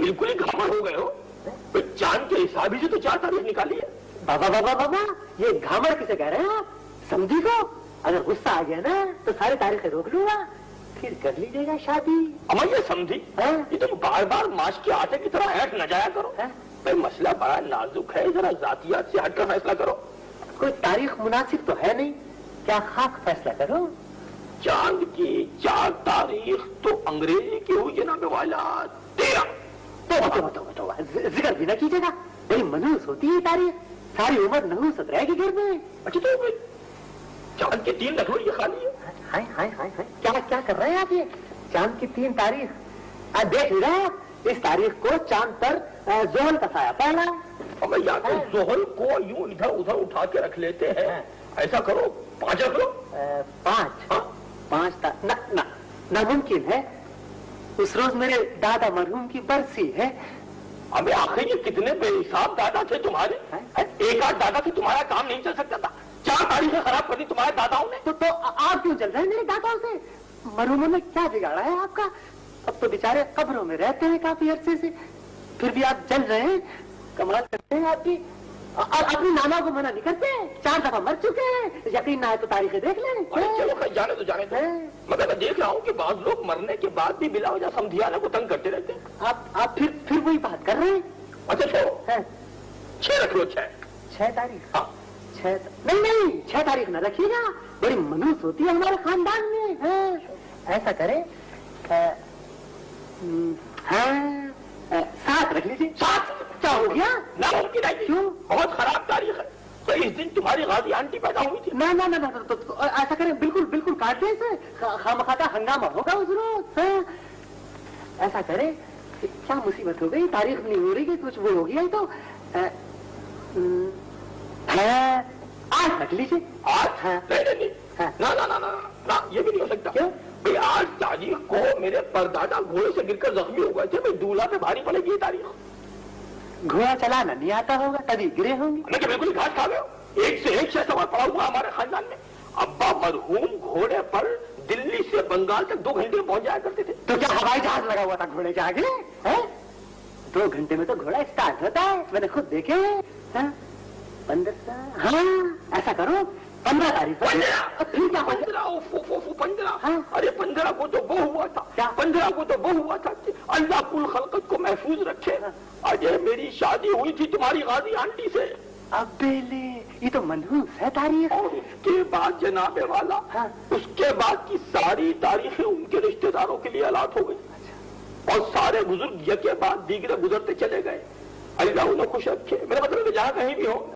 بالکل ہی گھامر ہو گئے ہو چاند کے حساب ہی سے تو چار تاریخ نکالی ہے بابا بابا بابا یہ گھامر کسے کہہ رہے ہیں آپ سمجھی کو اگر غصہ آ گیا نا تو ساری تاریخیں روک لوں گا پھر کر لیجیے گا شادی اما یہ سمجھی؟ یہ تم بار بار ماش کے آٹے کی طرح ہیٹ نہ جایا کرو؟ بھئی مسئلہ بڑا نازک ہے ذرا ذاتیات سے ہٹ کر فیصلہ کرو کوئی تاریخ مناسب تو ہے نہیں کیا خاک فیصلہ کرو چاند کی چار تاریخ تو انگریزی کی ہوئی جناب والا تیرہ تو تو تو تو ز- ذکر بھی نہ کیجیے گا بڑی منحوس ہوتی ہے تاریخ ساری عمر نحوست رہے گی گھر میں اچھا تو چاند کے تین لکڑی یہ خالی ہے ہائے ہائے ہائے کیا کیا کر رہے ہیں آپ یہ چاند کی تین تاریخ آج دیکھ آپ اس تاریخ کو چاند پر آ، زحل کا سایہ پڑا ہمیں یا تو زحل کو یوں ادھر ادھر اٹھا کے رکھ لیتے ہیں۔ ایسا کرو پانچ رکھ لو پانچ؟ پانچ ناممکن ہے اس روز میرے دادا مرحوم کی برسی ہے۔ ابھی آخر یہ کتنے بے حساب دادا تھے تمہارے؟ ہاں؟ ایک آدھ دادا سے تمہارا کام نہیں چل سکتا تھا۔ چار تاریخیں خراب کر دی تمہارے داداؤں نے۔ تو تو آپ کیوں چل رہے ہیں میرے دادا سے؟ مرحوموں نے کیا بگاڑا ہے آپ کا؟ اب تو بیچارے قبروں میں رہتے ہیں کافی عرصے سے۔ پھر بھی آپ جل رہے ہیں؟ کمال کرتے ہیں آپ کی۔ اور اپنی نانا کو منع نہیں کرتے۔ چار دفعہ مر چکے ہیں۔ یقین نہ ہے تو تاریخیں دیکھ لیں۔ چلو جانے تو جانے دو۔ ہاں۔ مگر میں دیکھ رہا ہوں کہ بعض لوگ مرنے کے بعد بھی بلا وجہ سمجھانے کو تنگ کرتے رہتے ہیں۔ آپ آپ پھر پھر وہی بات کر رہے ہیں؟ اچھا چھوڑو۔ ہیں چھ رکھ لو چھ۔ چھ تاریخ۔ ہاں۔ چھ نہیں نہیں چھ تاریخ نہ رکھیے گا۔ بڑی منوس ہوتی ہے ہمارے خاندان میں۔ ہاں۔ ایسا کرے آ، ہم، ہاں آ، سات رکھ لیجیے سات؟ کیا ہو گیا۔ کیوں؟ بہت خراب تاریخ ہے تو اس دن تمہاری غازی آنٹی پیدا ہوئی تھی نہ نہ نہ نہ، تو- تو- ایسا کریں بالکل بالکل کاٹ دیں اسے خام خاطہ ہنگامہ ہوگا ہاں۔ ایسا کہ کیا مصیبت ہو گئی تاریخ نہیں ہو رہی کہ کچھ وہ ہو گیا تو آ، ہم، ہاں، آٹھ رکھ لیجیے آج ہاں۔ ہاں۔ نہ نہ نہ نہ نہ یہ بھی نہیں ہو سکتا؟ بھئی آج تاریخ کو میرے پردادا گھوڑے سے گر کر زخمی ہو گئے تھے بھئی دولہا پہ بھاری پڑے گی تاریخ گھوڑا چلانا نہیں آتا ہوگا تبھی گرے ہوں گے؟ میں بالکل گھاٹ کھا ہو۔ ایک سے ایک سوال پڑا ہوا ہمارے خاندان میں۔ ابا مرحوم گھوڑے پر دلی سے بنگال تک دو گھنٹے پہنچ جایا کرتے تھے۔ تو کیا ہوائی جہاز لگا ہوا تھا گھوڑے کے آگے؟ دو گھنٹے میں تو گھوڑا اسٹارٹ ہوتا ہے۔ میں نے خود دیکھے۔ ہیں۔ ہاں؟ پندرہ ہاں ایسا کرو۔ پندرہ تاریخ پندرہ! گیا؟ پندرہ! پندرہ! ہاں۔ ارے پندرہ کو تو وہ ہوا تھا؟ پندرہ کو تو وہ ہوا تھا۔ اللہ کل خلقت کو محفوظ رکھے۔ اجے میری شادی ہوئی تھی تمہاری غازی آنٹی سے۔ اب یہ تو منحوس ہے تاریخ۔ اس کے بعد جناب والا ہاں۔ اس کے بعد کی ساری تاریخیں ان کے رشتہ داروں کے لیے الاٹ ہو گئی۔ اور سارے بزرگ یکے بعد دیگرے گزرتے چلے گئے۔ اللہ انہیں خوش رکھے۔ میرا مطلب کہ جہاں کہیں بھی ہو